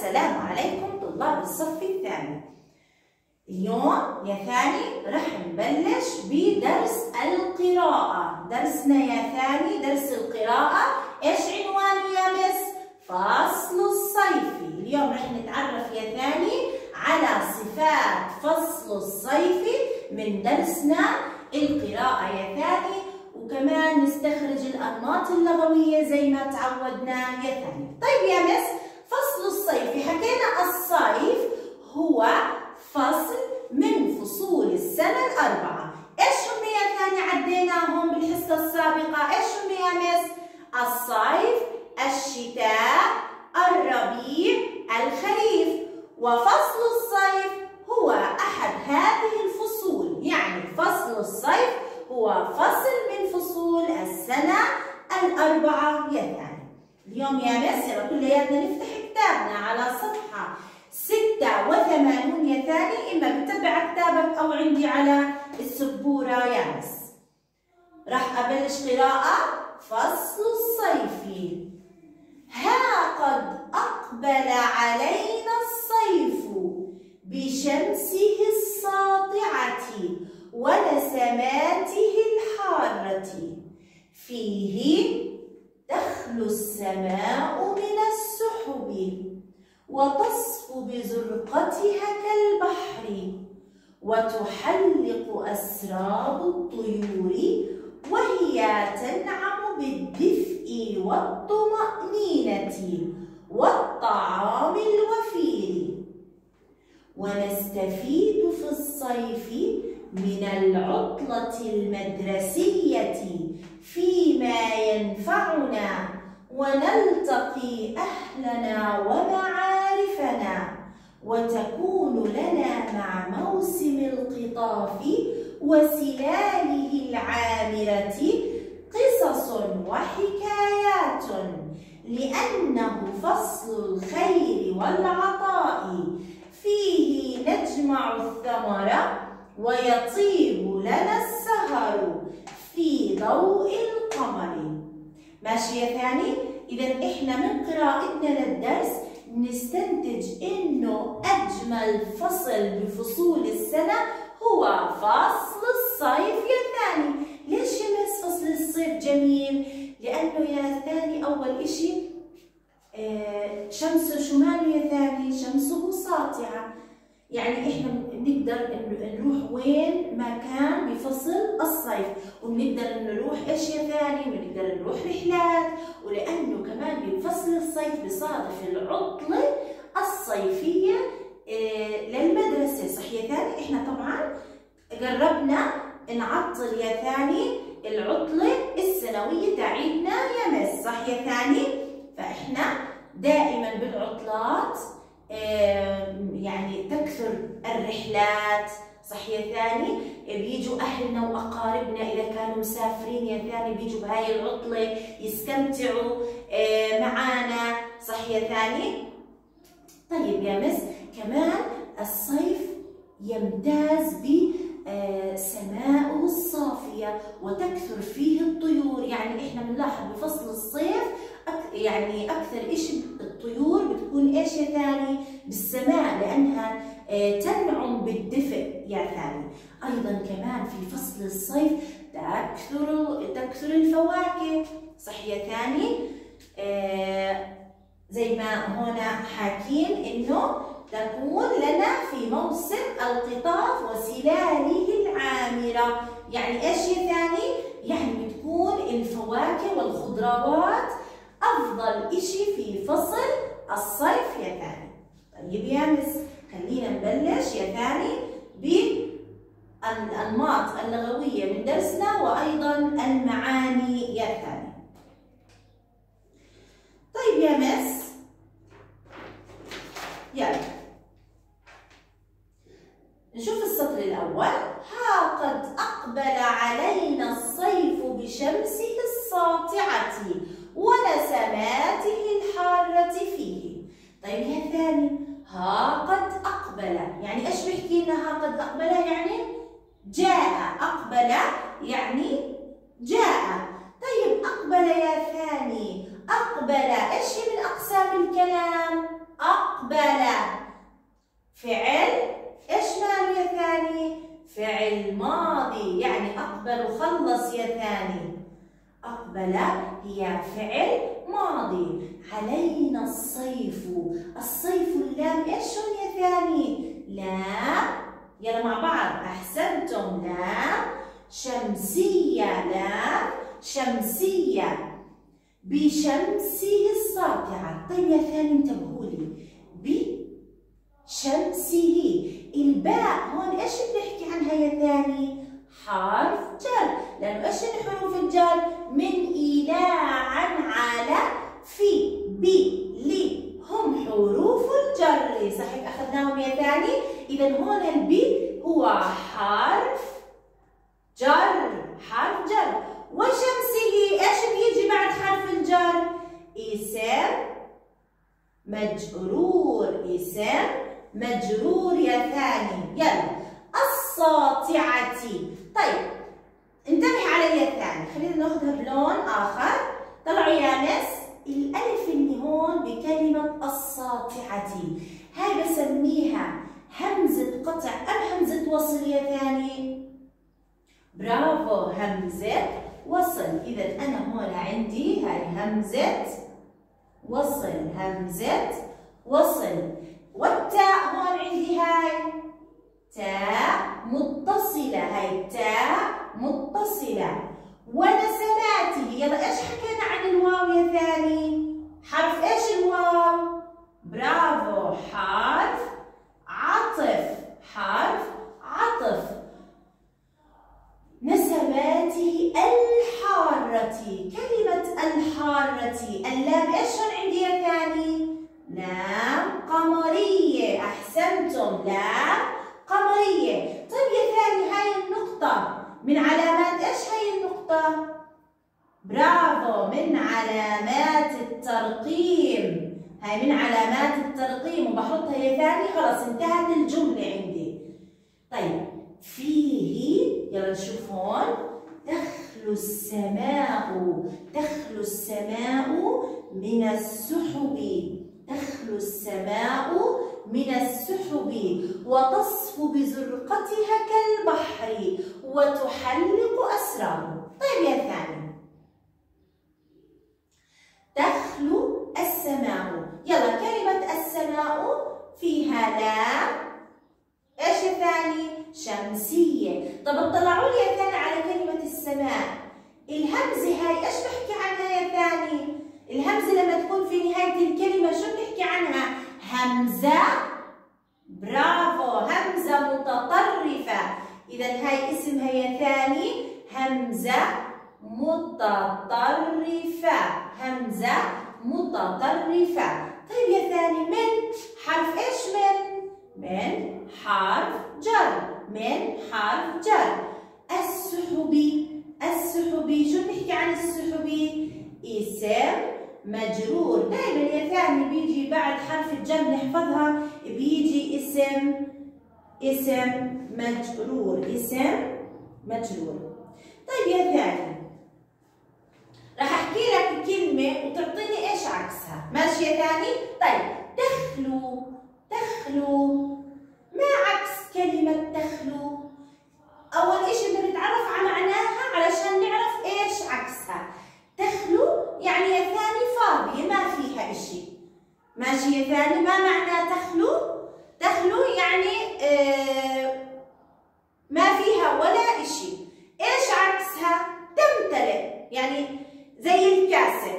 السلام عليكم طلاب الصف الثاني. اليوم يا ثاني رح نبلش بدرس القراءة. درسنا يا ثاني درس القراءة. إيش عنوانه يا مس؟ فصل الصيفي اليوم رح نتعرف يا ثاني على صفات فصل الصيفي من درسنا القراءة يا ثاني. وكمان نستخرج الأنماط اللغوية زي ما تعودنا يا ثاني. طيب يا مس فصل الصيف. حكينا الصيف هو فصل من فصول السنة الأربعة. إيش هم يا ثاني عديناهم بالحصة السابقة؟ إيش هم يا مس؟ الصيف الشتاء الربيع الخريف. وفصل الصيف هو أحد هذه الفصول. يعني فصل الصيف هو فصل من فصول السنة الأربعة يا ثاني. اليوم يا مس يلا كلياتنا نفتح كتابنا على صفحة ستة وثمانون يا ثاني إما بتتبع كتابك أو عندي على السبورة يا مس راح أبلش قراءة. فصل الصيف. ها قد أقبل علينا الصيف بشمسه الساطعة ونسماته الحارة. فيه تخلو السماء من السحب وتصفو بزرقتها كالبحر وتحلق أسراب الطيور وهي تنعم بالدفء والطمأنينة والطعام الوفير. ونستفيد في الصيف من العطلة المدرسية فيما ينفعنا ونلتقي أهلنا ومعارفنا وتكون لنا مع موسم القطاف وسلاله العامرة قصص وحكايات لأنه فصل الخير والعطاء. فيه نجمع الثمر ويطيب لنا السهر ضوء القمر. ماشي يا ثاني إذا إحنا من قراءتنا للدرس نستنتج إنه أجمل فصل بفصول السنة هو فصل الصيف يا ثاني ليش يا مس فصل الصيف جميل؟ لأنه يا ثاني أول إشي آه شمسه شماله يا ثاني شمسه ساطعة. يعني إحنا بنقدر نروح وين ما كان بفصل الصيف وبنقدر نروح أشياء ثانية وبنقدر نروح رحلات ولأنه كمان بفصل الصيف بصادف العطلة الصيفية للمدرسة. صح يا ثاني؟ إحنا طبعا قربنا نعطل يا ثاني العطلة السنوية تاعتنا يا مس. صح يا ثاني؟ فإحنا دائما بالعطلات يعني تكثر الرحلات. صح يا ثاني؟ بيجوا أهلنا وأقاربنا إذا كانوا مسافرين يا ثاني بيجوا بهاي العطلة يستمتعوا معانا. صح يا ثاني؟ طيب يا مس كمان الصيف يمتاز ب سماؤه الصافية وتكثر فيه الطيور. يعني إحنا بنلاحظ بفصل الصيف يعني أكثر إشي الطيور بتكون إيش يا ثاني؟ بالسماء لأنها تنعم بالدفء يا ثاني. أيضا كمان في فصل الصيف تكثر تكثر الفواكه. صح يا ثاني؟ زي ما هنا حاكين إنه تكون لنا في موسم القطاف وسلاله العامرة. يعني إيش يا ثاني؟ يعني بتكون الفواكه والخضروات أفضل إشي في فصل الصيف يا ثاني. طيب يا مس خلينا نبلش يا ثاني بالأنماط اللغوية من درسنا وأيضا المعاني يا ثاني. طيب يا مس. يلا. نشوف السطر الأول. ها قد أقبل علينا الصيف بشمسه الساطعة. ونسماته الحارة فيه. طيب يا الثاني. ها قد أقبل. يعني إيش بيحكي لنا ها قد أقبل؟ يعني جاء. أقبل يعني جاء. طيب أقبل يا ثاني. أقبل. إيش من أقسام الكلام؟ أقبل. فعل. إيش ماله يا ثاني؟ فعل ماضي. يعني أقبل وخلص يا ثاني. أقبل هي فعل ماضي. علينا الصيف. الصيف اللام إيش يا ثاني؟ لام. يلا مع بعض. أحسنتم. لام. شمسية. لام. شمسية. بشمسه الساطعة. طيب يا ثاني انتبهوا لي. بشمسه. الباء هون إيش بنحكي عنها يا ثاني حرف جر لأنه إيش حروف الجر من إلى عن على في بي لي هم حروف الجر صحيح أخذناهم يا ثاني إذا هون البي هو حرف جر حرف جر وشمسه إيش بيجي بعد حرف الجر اسم مجرور اسم مجرور يا ثاني يلا الساطعة طيب انتبه علي يا ثاني خلينا ناخذها بلون اخر طلعوا يا ناس الالف اللي هون بكلمة الساطعة هاي بسميها همزة قطع ام همزة وصل يا ثاني برافو همزة وصل. إذا أنا هون عندي هاي همزة وصل. همزة وصل. والتاء هون عندي هاي. تاء متصلة. هاي تاء متصلة. ونسماته يلا إيش حكينا عن الواو يا ثاني؟ حرف إيش الواو؟ برافو. حرف عطف. حرف عطف. نسماته الحارة كلمة الحارة اللام إيش عندي يا ثاني؟ لام قمرية أحسنتم. لام قمرية. طيب يا ثاني هاي النقطة. من علامات إيش هاي النقطة؟ برافو من علامات الترقيم. هاي من علامات الترقيم وبحطها يا ثاني. خلاص انتهت الجملة عندي. طيب فيه يلا نشوف هون تخلو السماء تخلو السماء من السحب. تخلو السماء من السحب. وتصف بزرقتها كالبحر وتحلق أسراره طيب يا ثاني. تخلو السماء. يلا كلمة السماء فيها لام إيش الثاني؟ شمسية طب اطلعوا لي يا ثاني على كلمة السماء الهمزة هاي إيش بحكي عنها يا ثاني؟ الهمزة لما تكون في نهاية الكلمة شو بنحكي عنها؟ همزة برافو همزة متطرفة إذا هاي اسمها يا ثاني همزة متطرفة همزة متطرفة طيب يا ثاني من حرف إيش من؟ من حرف جر. من حرف جر. السحبي. السحبي. شو بنحكي عن السحبي؟ اسم مجرور. دائما يا ثاني بيجي بعد حرف الجر نحفظها. بيجي اسم اسم مجرور. اسم مجرور. طيب يا ثاني راح أحكي لك كلمة وتعطيني إيش عكسها. ماشي يا ثاني؟ طيب تخلو تخلو ما عكس كلمة تخلو؟ أول إشي بدنا نتعرف على معناها علشان نعرف إيش عكسها. تخلو يعني يا ثاني فاضية ما فيها إشي. ماشي يا ثاني ما معنى تخلو؟ تخلو يعني آه ما فيها ولا إشي. إيش عكسها؟ تمتلئ يعني زي الكاسة.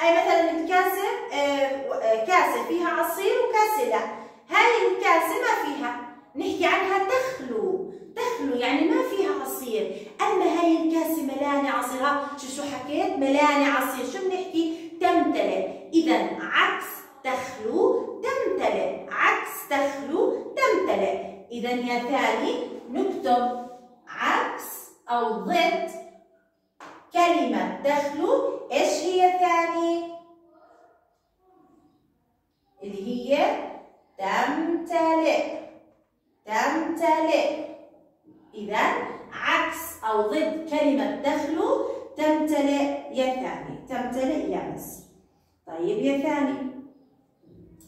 هاي مثلا الكاسة آه كاسة فيها عصير وكاسة لا. هاي الكاسة ما فيها نحكي عنها تخلو تخلو يعني ما فيها عصير أما هاي الكاسة ملانة عصير شو شو حكيت ملانة عصير شو بنحكي تمتلئ إذا عكس تخلو تمتلئ عكس تخلو تمتلئ إذا يا ثاني نكتب عكس أو ضد كلمة تخلو إيش هي ثاني؟ اللي هي تمتلئ. تمتلئ. إذا عكس أو ضد كلمة تخلو تمتلئ يا ثاني. تمتلئ يا مس طيب يا ثاني.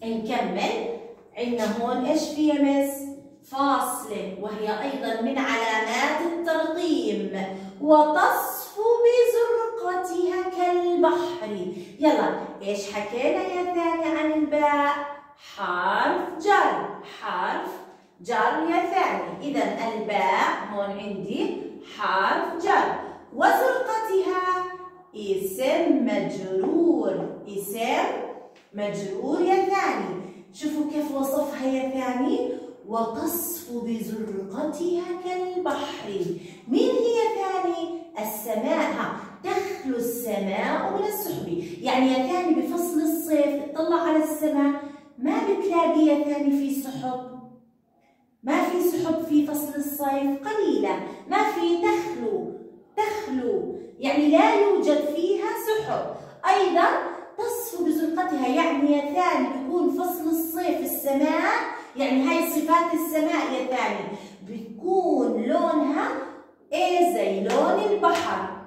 نكمل. عندنا هون إيش في يا مس فاصلة وهي أيضا من علامات الترقيم وتصفو بزرقتها كالبحر. يلا إيش حكينا يا ثاني عن الباء؟ حرف جر. حرف جر يا ثاني إذا الباء هون عندي. حرف جر. وزرقتها اسم مجرور. اسم مجرور يا ثاني شوفوا كيف وصفها يا ثاني وتصفو بزرقتها كالبحر. مين هي ثاني؟ السماء. تخلو السماء من السحب. يعني يا ثاني بفصل الصيف تطلع على السماء. ما بتلاقي يا ثاني في سحب؟ ما في سحب في فصل الصيف؟ قليلة. ما في تخلو. تخلو. يعني لا يوجد فيها سحب. أيضا تصفو بزرقتها. يعني يا ثاني بيكون فصل الصيف السماء يعني هاي صفات السماء يا ثاني بتكون لونها إيه زي لون البحر.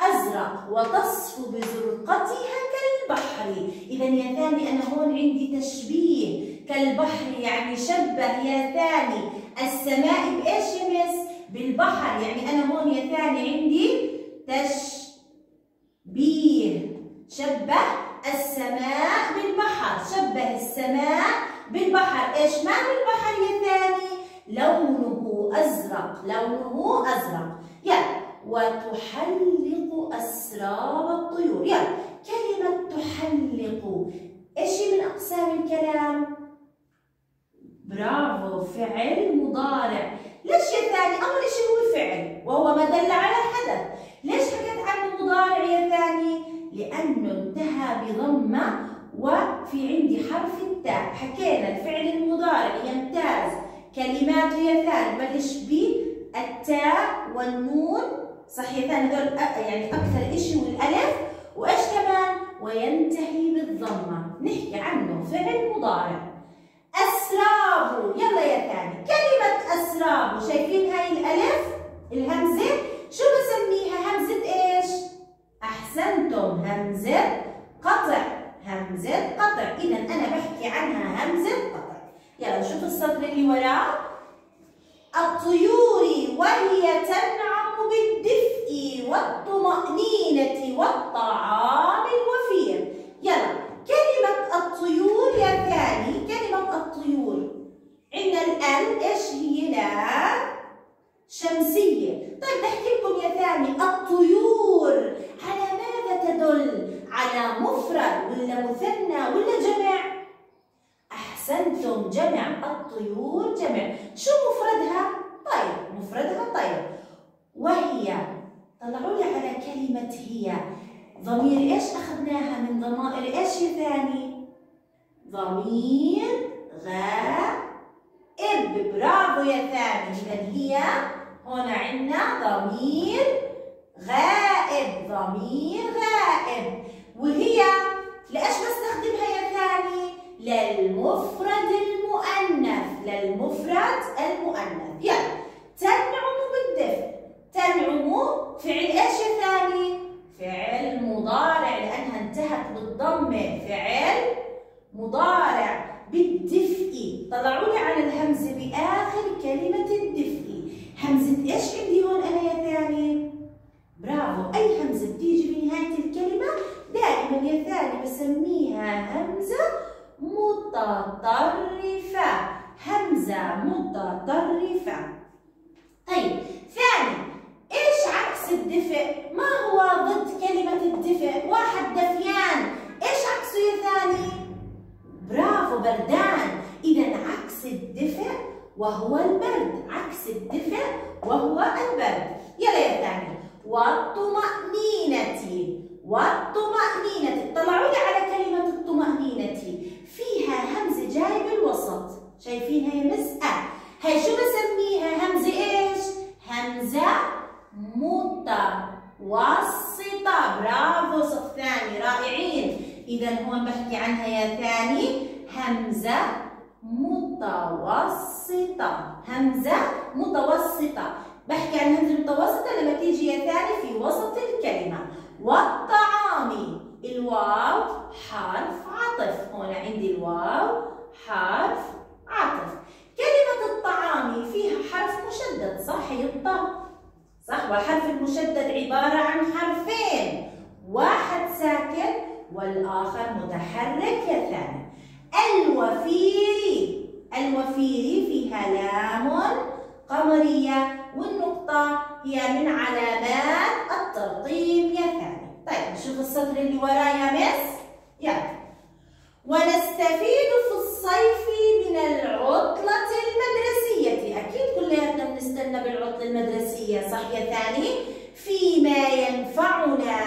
أزرق. وتصفو بزرقتها كالبحر. إذا يا ثاني أنا هون عندي تشبيه. كالبحر يعني شبه. يا ثاني السماء بإيش يا مس؟ بالبحر. يعني أنا هون يا ثاني عندي تشبيه. شبه السماء بالبحر. شبه السماء بالبحر. إيش معنى البحر يا ثاني؟ لونه أزرق لونه أزرق. يلا. وتحلق أسراب الطيور. يلا. كلمة تحلق. إيش من أقسام الكلام؟ برافو. فعل مضارع. ليش يا ثاني؟ أول شيء هو فعل؟ وهو ما دل على حدث ليش حكيت عنه مضارع يا ثاني؟ لأنه انتهى بضمة وفي عندي حرف التاء حكينا الفعل المضارع يمتاز. كلماته ثاني بلش بالتاء والنون. صح يا ثاني هذول يعني أكثر شيء والألف. وإيش كمان؟ وينتهي بالضمة. نحكي عنه فعل مضارع. أسراب. يلا يا ثاني. كلمة أسراب. شايفين هاي الألف؟ الهمزة. شو بسميها همزة إيش؟ أحسنتم. همزة قطع. همزة قطع إذا أنا بحكي عنها همزة قطع يلا نشوف السطر اللي وراه. الطيور وهي تنعم بالدفء والطمأنينة والطعام الوفير. يلا كلمة الطيور يا ثاني. كلمة الطيور. عندنا الأل إيش هي لا؟ شمسية. طيب نحكي لكم يا ثاني. الطيور على مفرد ولا مثنى ولا جمع؟ أحسنتم جمع الطيور جمع. شو مفردها؟ طير. مفردها طير. وهي طلعوا لي على كلمة هي. ضمير إيش أخذناها من ضمائر إيش يا ثاني؟ ضمير غائب برافو يا ثاني. اذا هي هنا عندنا ضمير غائب. ضمير غائب. وهي لإيش بستخدمها يا ثاني للمفرد المؤنث للمفرد المؤنث. يلا تنعم بالدفء تنعم فعل إيش يا ثاني فعل مضارع لأنها انتهت بالضمة فعل مضارع بالدفء طلعوا لي على الهمزة بآخر كلمة الدفء همزة إيش عندي هون أنا يا ثاني؟ برافو أي همزة بتيجي بنهاية الكلمة دائما يا ثاني بسميها همزة متطرفة همزة متطرفة طيب ثاني إيش عكس الدفء؟ ما هو ضد كلمة الدفء؟ واحد دفيان، إيش عكسه يا ثاني؟ برافو بردان، إذا عكس الدفء وهو البرد، عكس الدفء وهو البرد، يلا يا ثاني، والطمأنينة والطمأنينة، طلعوا لي على كلمة الطمأنينة، فيها همزة جاي بالوسط، شايفينها يا مس؟ أه، هي شو بسميها؟ همزة إيش؟ همزة متوسطة. برافو صف ثاني. رائعين. إذا هون بحكي عنها يا ثاني. همزة متوسطة. همزة متوسطة. بحكي عن همزة متوسطة لما تيجي يا ثاني في وسط الكلمة. والطعام. الواو حرف عطف. هون عندي الواو حرف عطف. كلمة الطعام فيها حرف مشدد صح الطاء صح والحرف المشدد عبارة عن حرفين. واحد ساكن والآخر متحرك يا الوفيري. الوفيري فيها لام قمرية. والنقطة هي من علامات الترقيم يا ثاني طيب نشوف السطر اللي وراه يا مس يلا. ونستفيد في الصيف من العطلة المدرسية. أكيد كلياتنا بنستنى بالعطلة المدرسية صح يا ثاني فيما ينفعنا.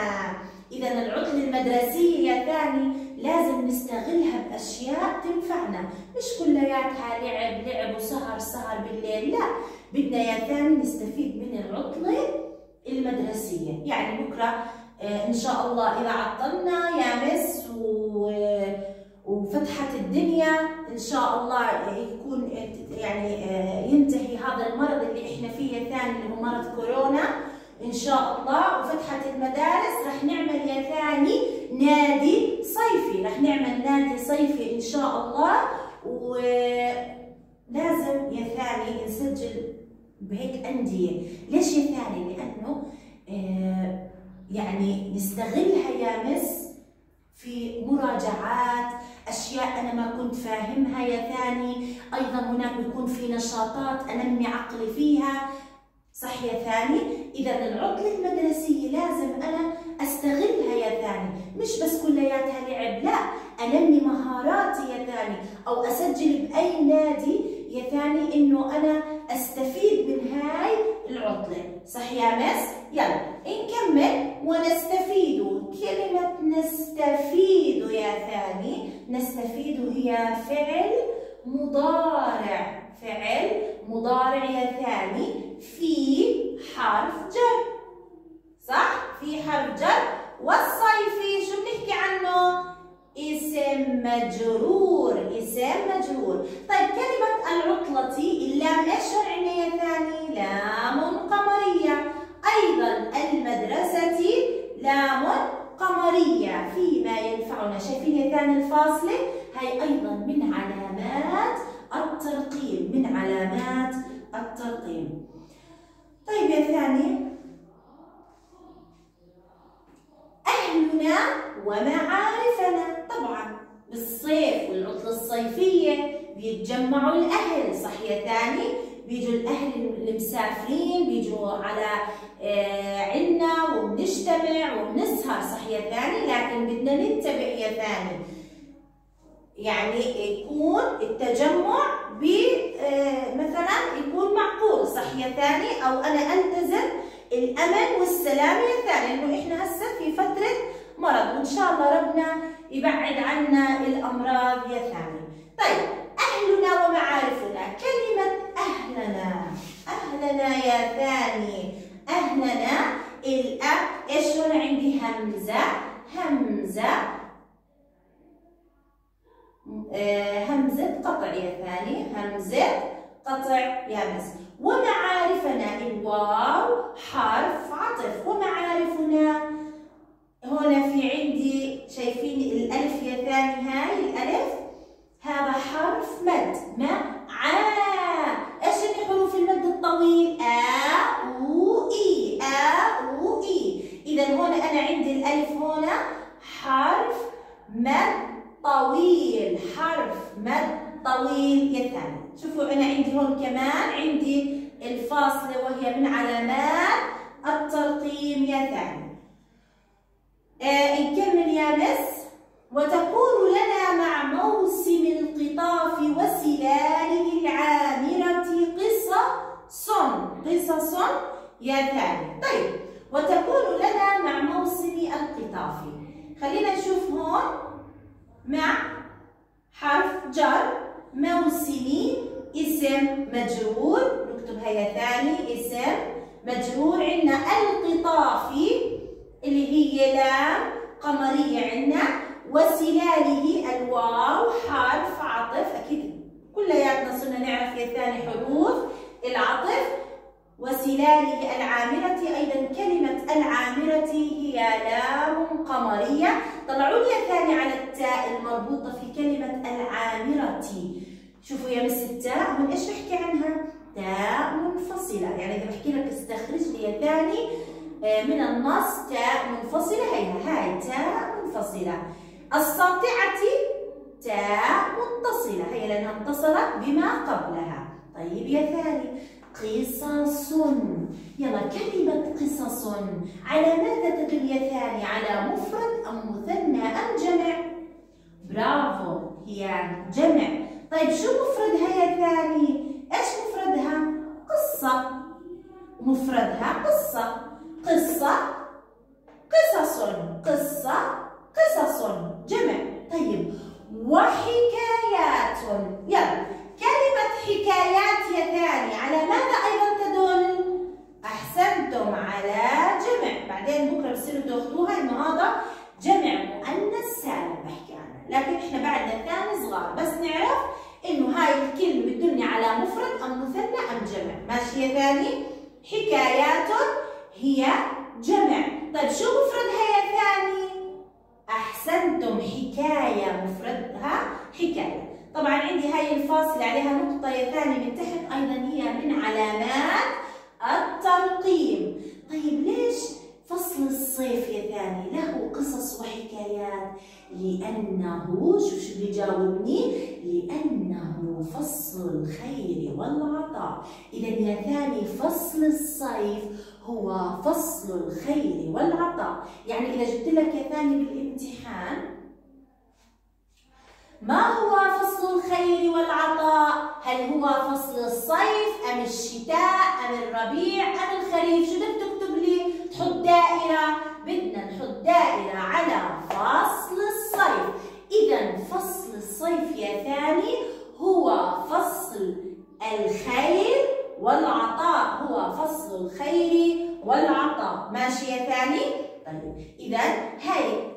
إذا العطلة المدرسية يا ثاني لازم نستغلها بأشياء تنفعنا. مش كلياتها لعب لعب وسهر سهر بالليل لا. بدنا يا ثاني نستفيد من العطلة المدرسية. يعني بكرة آه، إن شاء الله إذا عطلنا يا مس و وفتحت الدنيا إن شاء الله يكون يعني آه، ينتهي هذا المرض اللي إحنا فيه ثاني اللي هو مرض كورونا. إن شاء الله وفتحت المدارس رح نعمل يا ثاني نادي صيفي. رح نعمل نادي صيفي إن شاء الله. ولازم يا ثاني نسجل بهيك أندية. ليش يا ثاني لأنه آه، يعني نستغلها يا مس في مراجعات أشياء أنا ما كنت فاهمها يا ثاني. أيضا هناك بيكون في نشاطات أنمي عقلي فيها. صح يا ثاني؟ اذا العطلة المدرسية لازم أنا أستغلها يا ثاني. مش بس كلياتها لعب لا أنمي مهاراتي يا ثاني أو أسجل بأي نادي يا ثاني إنه أنا أستفيد من هاي العطلة. صح يا مس؟ يلا نكمل ونستفيد. كلمة نستفيد يا ثاني. نستفيد هي فعل مضارع. فعل مضارع يا ثاني في حرف جر صح؟ في حرف جر والصيفي شو بنحكي عنه؟ اسم مجرور اسم مجرور. طيب كلمة العطلة اللام عندنا يا ثاني لام قمرية. أيضا المدرسة لام قمرية فيما ينفعنا. شايفين يا ثاني الفاصلة؟ هاي أيضا من علامات الترقيم من علامات الترقيم. طيب يا ثاني أهلنا ومعارفنا بالصيف والعطلة الصيفية بيتجمعوا الأهل. صح يا ثاني بيجوا الأهل المسافرين بيجوا على آه، عنا وبنجتمع وبنسهر. صح يا ثاني لكن بدنا ننتبه يا ثاني. يعني يكون التجمع ب آه، مثلا يكون معقول. صح يا ثاني أو أنا ألتزم الامن والسلام يا ثاني. لأنه إحنا هسه في فترة مرض. وإن شاء الله ربنا يبعد عنا الأمراض يا ثاني. طيب أهلنا ومعارفنا. كلمة أهلنا. أهلنا يا ثاني. أهلنا الأ إيش هون عندي؟ همزة. همزة. آه همزة قطع يا ثاني. همزة قطع يا مس ومعارفنا الواو حرف عطف. ومعارفنا هنا في عندي شايفين الألف يا ثاني هاي الألف هذا حرف مد مع إيش اللي حروف المد الطويل؟ آ و إي. آ و إي. إذا هنا أنا عندي الألف هنا حرف مد طويل حرف مد طويل يا ثاني. شوفوا أنا عندي هون كمان عندي الفاصلة وهي من علامات الترقيم يا ثاني. نكمل يا مس وتكون لنا مع موسم القطاف وسلاله العامرة قصص قصص يا ثاني طيب وتكون لنا مع موسم القطاف خلينا نشوف هون مع حرف جر موسمي اسم مجرور نكتبها يا ثاني اسم مجرور عندنا القطافي اللي هي لام قمرية عندنا وسلاله الواو حرف عطف أكيد كلياتنا صرنا نعرف يا ثاني حروف العطف وسلاله العامرة أيضا كلمة العامرة هي لام قمرية طلعوا لي يا ثاني على التاء المربوطة في كلمة العامرة شوفوا يا مس التاء هون إيش بحكي عنها؟ تاء منفصلة. يعني إذا بحكي لك استخرج لي ثاني آه، من النص تاء منفصلة. هي هاي تاء منفصلة. الساطعة تاء متصلة. هي لأنها اتصلت بما قبلها. طيب يا ثاني. قصص. يلا كلمة قصص. على ماذا تدل يا ثاني؟ على مفرد أم مثنى أم جمع؟ برافو هي جمع. طيب شو مفردها يا ثاني؟ إيش مفردها؟ قصة. مفردها قصة. قصة. قصص. قصة. قصص. جمع. طيب وحكايات. يلا كلمة حكايات يا ثاني. على ماذا أيضا تدل؟ أحسنتم على جمع. بعدين بكرة بتصيروا تأخذوها. إنه هذا جمع مؤنث سالم بحكي عنها لكن إحنا بعدنا ثاني صغار. بس نعرف إنه هاي الكلمة بتدلني على مفرد أم مثنى أم جمع ماشي يا ثاني؟ حكايات هي جمع طيب شو مفردها يا ثاني؟ أحسنتم حكاية مفردها حكاية طبعا عندي هاي الفاصلة عليها نقطة يا ثاني من تحت أيضا هي من علامات الترقيم طيب ليش فصل الصيف يا ثاني له قصص وحكايات. لأنه شوف شو بيجاوبني لأنه فصل الخير والعطاء. إذا يا ثاني فصل الصيف هو فصل الخير والعطاء. يعني إذا جبت لك يا ثاني بالامتحان ما هو فصل الخير والعطاء؟ هل هو فصل الصيف أم الشتاء أم الربيع أم الخريف؟ شو بدك تحط دائرة، بدنا نحط دائرة على فصل الصيف، إذا فصل الصيف يا ثاني هو فصل الخير والعطاء. هو فصل الخير والعطاء، ماشي يا ثاني؟ طيب، إذا هاي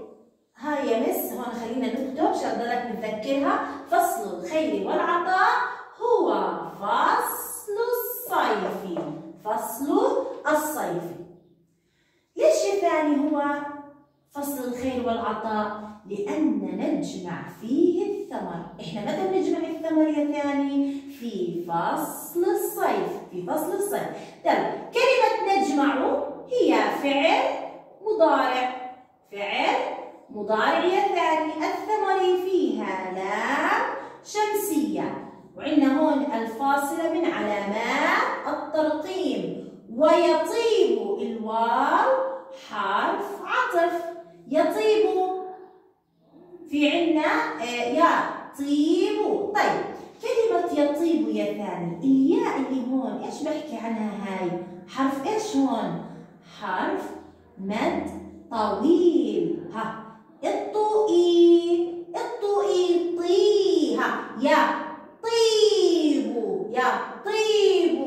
هاي يا مس هون خلينا نكتب شغلات نذكرها؟ فصل الخير والعطاء هو فصل الصيف. فصل الصيف. ليش يا ثاني هو؟ فصل الخير والعطاء لأن نجمع فيه الثمر. إحنا متى بنجمع الثمر يا ثاني؟ في فصل الصيف في فصل الصيف. طيب كلمة نجمع هي فعل مضارع. فعل مضارع ثاني. الثمر فيها لام شمسية. وعندنا هون الفاصلة من علامات الترقيم. ويطيب الواو حرف عطف. يطيب في عندنا آه، يا طيب طيب كلمة يطيب يا ثاني. الياء اللي هون إيش بحكي عنها هاي؟ حرف إيش هون؟ حرف مد طويل. ها الطوئي الطوئي طيها يا طيب يا طيب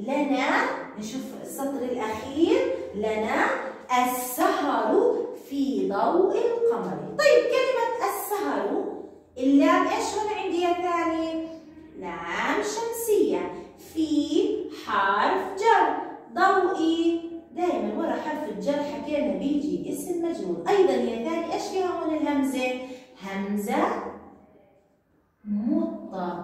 لنا نشوف السطر الأخير لنا السهر في ضوء القمر طيب كلمة السهر اللام إيش هون عندي يا ثاني؟ لام شمسية في حرف جر ضوئي دائما ورا حرف الجر حكينا بيجي اسم مجرور أيضا يا ثاني إيش فيها هون الهمزه همزه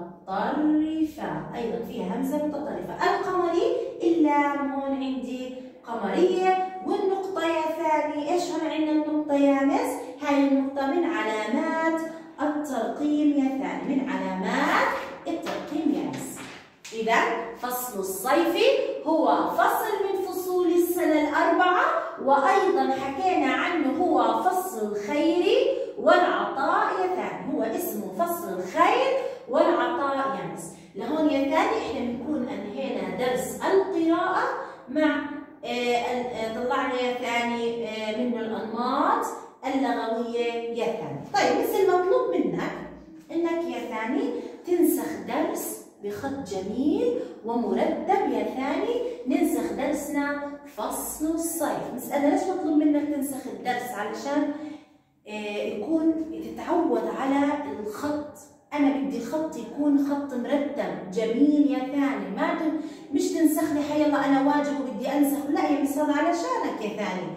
متطرفه أيضا فيها همزه متطرفه القمري اللام هون عندي قمريه والنقطه يا ثاني إيش هون عندنا النقطه يا مس هاي النقطه من علامات الترقيم يا ثاني من علامات الترقيم يا مس إذا فصل الصيف هو فصل من فصول السنة الأربعة وأيضا حكينا عنه هو فصل الخير والعطاء يا ثاني. هو اسمه فصل الخير والعطاء يا مس لهون يا ثاني إحنا بنكون أنهينا درس القراءة مع آه، آه، طلعنا يا ثاني آه، منه الأنماط اللغوية يا ثاني. طيب بس المطلوب منك إنك يا ثاني تنسخ درس بخط جميل ومرتب يا ثاني. ننسخ درسنا فصل الصيف. أنا ليش مطلوب منك تنسخ الدرس؟ علشان آه، يكون تتعود على الخط. أنا بدي الخط يكون خط مرتب. جميل يا ثاني. ما مش تنسخ لي حي الله أنا واجب وبدي أنسخ. لا يا مس هذا علشانك يا ثاني.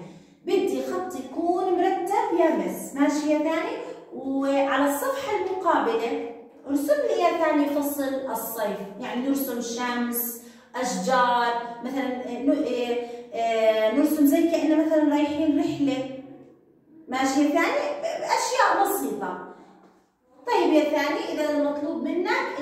بدي خط يكون مرتب يا مس. ماشي يا ثاني؟ وعلى الصفحة المقابلة ارسم لي ثاني فصل الصيف. يعني نرسم شمس أشجار مثلا آه، آه، نرسم زي كأننا مثلا رايحين رحلة. ماشي يا ثاني؟ أشياء بسيطة. طيب يا ثاني إذا المطلوب منك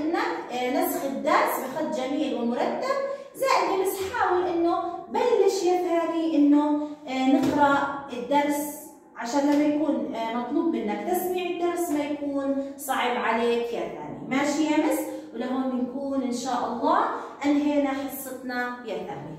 آه، نسخ الدرس بخط جميل ومرتب. زائد بس حاول إنه بلش يا ثاني إنه نقرأ الدرس عشان لما يكون مطلوب منك تسميع الدرس ما يكون صعب عليك يا ثاني ماشي يا مس؟ ولهون بنكون إن شاء الله أنهينا حصتنا يا ثاني